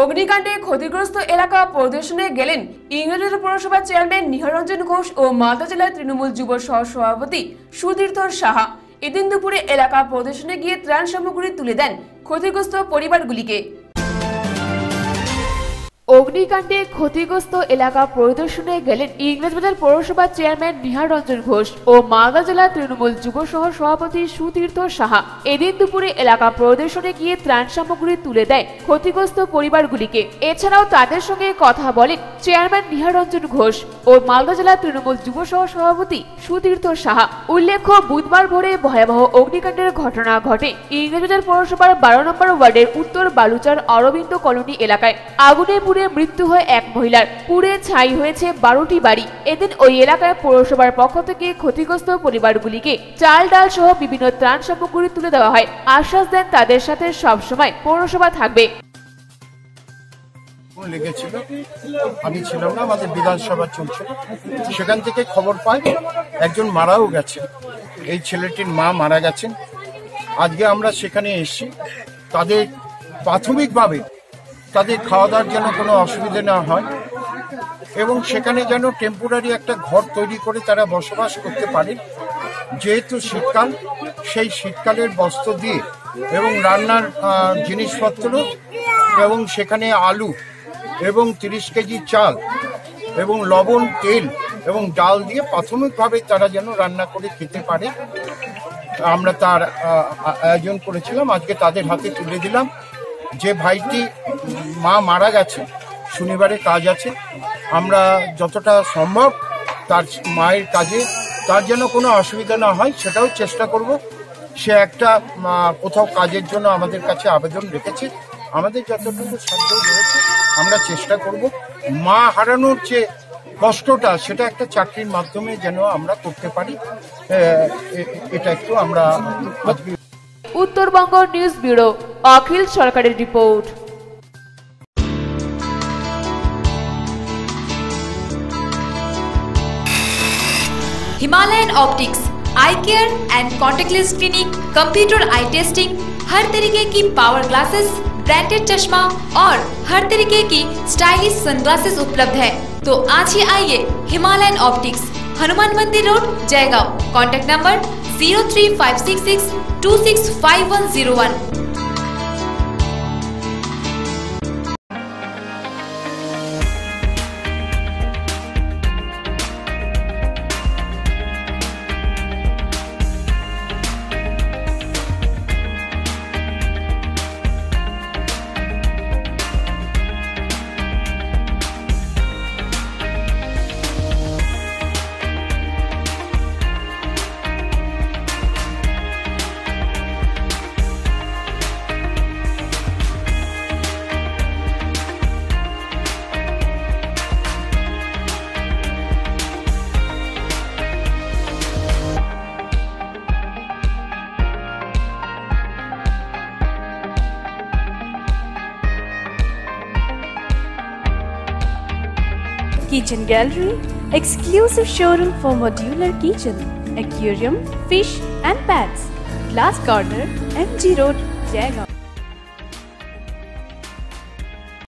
অগ্নিকাণ্ডে ক্ষতিগ্রস্ত এলাকা পরিদর্শনে গেলেন ইংরেজের পৌরসভার চেয়ারম্যান নিহারঞ্জন ঘোষ ও মালদা জেলার তৃণমূল যুব সহ সভাপতি সুতীর্থ সাহা। এদিন দুপুরে এলাকা পরিদর্শনে গিয়ে ত্রাণ সামগ্রী তুলে দেন ক্ষতিগ্রস্ত পরিবারগুলিকে। অগ্নিকাণ্ডে ক্ষতিগ্রস্ত এলাকা পরিদর্শনে গেলেন ইংরেজবাজার পৌরসভার চেয়ারম্যান নিহার রঞ্জন ঘোষ ও মালদা জেলা তৃণমূল যুব সহ সভাপতি সুতীর্থ সাহা। এদিন দুপুরে এলাকা পরিদর্শনে গিয়ে ত্রাণ সামগ্রী তুলে দেয় ক্ষতিগ্রস্ত পরিবারগুলিকে। এছাড়াও তাদের সঙ্গে কথা বলেন চেয়ারম্যান নিহার রঞ্জন ঘোষ ও মালদা জেলা তৃণমূল যুব সহ সভাপতি সুতীর্থ সাহা। উল্লেখ্য, বুধবার ভোরে ভয়াবহ অগ্নিকাণ্ডের ঘটনা ঘটে ইংরেজবাজার পৌরসভার বারো নম্বর ওয়ার্ডের উত্তর বালুচার অরবিন্দ কলোনি এলাকায়। আগুনে মৃত্যু হয় এক মহিলার। পুড়ে ছাই হয়েছে বারোটি বাড়ি। এদিন ওই এলাকায় পৌরসভার পক্ষ থেকে ক্ষতিগ্রস্ত পরিবারগুলিকে চাল, ডাল সহ বিভিন্ন ত্রাণ সামগ্রী তুলে দেওয়া হয়। আশ্বাস দেন তাদের সাথে সবসময় পৌরসভা থাকবে। লেগেছিল। আমি ছিলাম না, আমাদের বিধানসভা চলছিল সেখান থেকে খবর পাই, একজন মারাও গেছে। এই ছেলেটির মা মারা গেছেন। আজকে আমরা সেখানে এসেছি। তাদের প্রাথমিকভাবে তাদের খাওয়া দাওয়ার যেন কোনো অসুবিধে না হয় এবং সেখানে যেন টেম্পোরারি একটা ঘর তৈরি করে তারা বসবাস করতে পারে। যেহেতু শীতকাল, সেই শীতকালের বস্ত্র দিয়ে এবং রান্নার জিনিসপত্র এবং সেখানে আলু এবং তিরিশ কেজি চাল এবং লবণ, তেল এবং ডাল দিয়ে প্রাথমিকভাবে তারা যেন রান্না করে খেতে পারে। আমরা তার আয়োজন করেছিলাম, আজকে তাদের হাতে তুলে দিলাম। যে ভাইটি মা মারা গেছে, শনিবারে কাজ আছে, আমরা যতটা সম্ভব তার মায়ের কাজে, তার যেন কোনো অসুবিধা না হয়, সেটাও চেষ্টা করব। সে একটা কোথাও কাজের জন্য আমাদের কাছে আবেদন রেখেছে। আমাদের যতটুকু সাধ্য রয়েছে, আমরা চেষ্টা করব। মা হারানোর যে কষ্টটা, সেটা একটা চাকরির মাধ্যমে যেন আমরা করতে পারি। এটা একটু আমরা উত্তরবঙ্গ নিউজ ব্যুরো অখিল সরকারের report Himalayan optics eye care and contact lens clinic computer eye testing हर तरीके की पावर ग्लासेस ब्रांडेड चश्मा और हर तरीके की स्टाइलिश सनग्लासेस उपलब्ध है तो आज ही आइए Himalayan optics Hanuman Mandir road Jaigaon contact number 03566265101 Kitchen Gallery, exclusive showroom for modular kitchen, aquarium, fish and pets. Glass Corner, MG Road, Jaigaon.